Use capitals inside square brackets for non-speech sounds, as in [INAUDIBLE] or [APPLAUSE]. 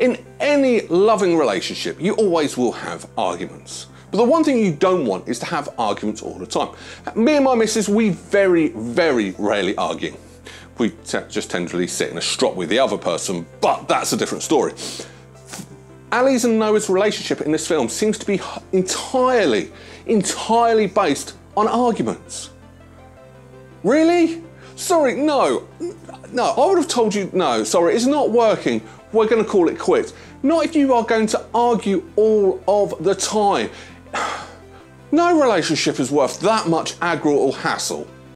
In any loving relationship, you always will have arguments. But the one thing you don't want is to have arguments all the time. Me and my missus, we very, very rarely argue. We just tenderly sit in a strop with the other person, but that's a different story. Allie's and Noah's relationship in this film seems to be entirely, entirely based on arguments. Really? Sorry, no. No, I would have told you, no, sorry, it's not working. We're going to call it quits. Not if you are going to argue all of the time. [SIGHS] No relationship is worth that much aggro or hassle.